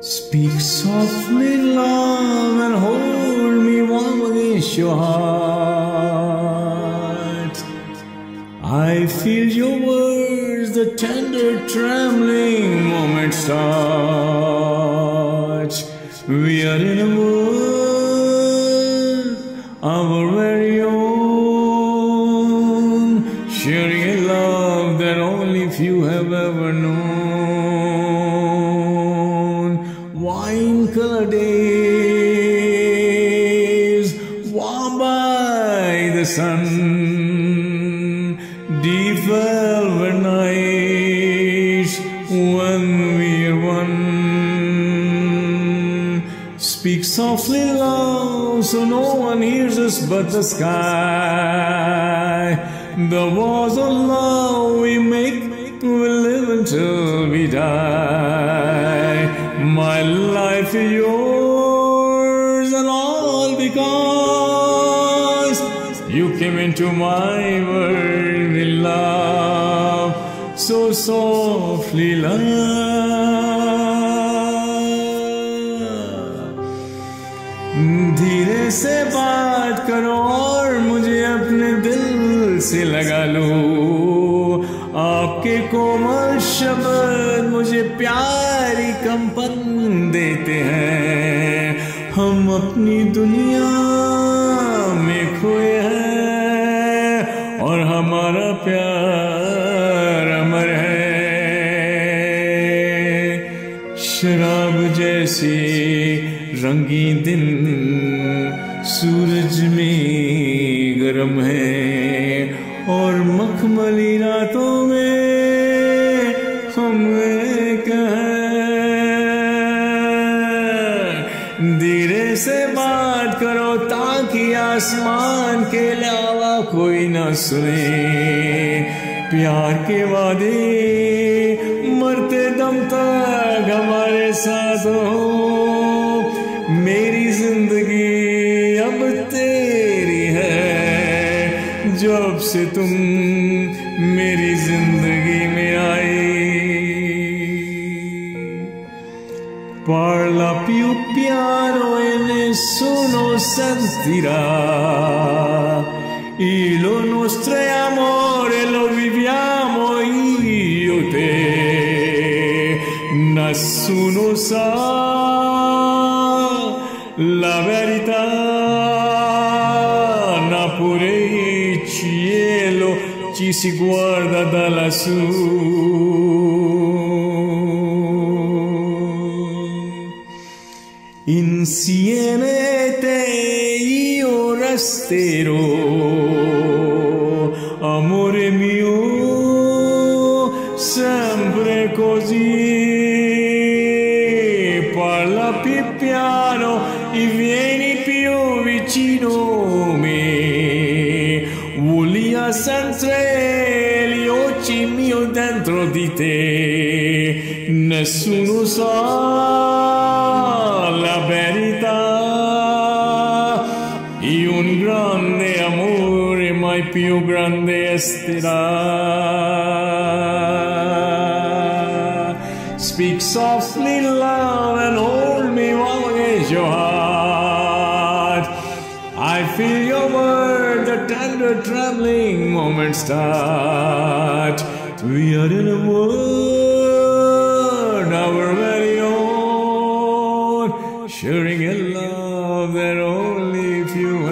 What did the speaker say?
Speak softly, love, and hold me warm against your heart. I feel your words, the tender, trembling moments touch. We are in a world, of our very own, sharing a love that only few have ever known. When we one. Speak softly, love, so no one hears us but the sky. The walls of love we make will live until we die. My life is yours, and all because you came into my world with love, so softly, love. धीरे से बात करो और मुझे अपने दिल से लगा लो आपके कोमल शब्द मुझे प्यारी कंपन देते हैं हम अपनी दुनिया शराब जैसे रंगी दिन सूरज में गरम है और मखमली रातों में हम धीरे से बात करो ताकि आसमान के अलावा कोई ना सुने। प्यार के वादे, मरते दम तक हमारे साथ हो मेरी ज़िंदगी अब तेरी है जब से तुम मेरी ज़िंदगी में आई Parla पियो प्यारो e सुनो sentirà. Lo nostro amore Nessuno sa la verità. Neppure il cielo ci si guarda da lassù. Insieme te io resterò, amore mio, sempre così. E vieni più vicino a me. Volia sempre gli occhi mio dentro di te. Nessuno sa la verità. E un grande amore mai più grande esterà. Speak softly, love, is your heart. I feel your word, the tender trembling moments start. We are in a world, our very own, sharing a love that only few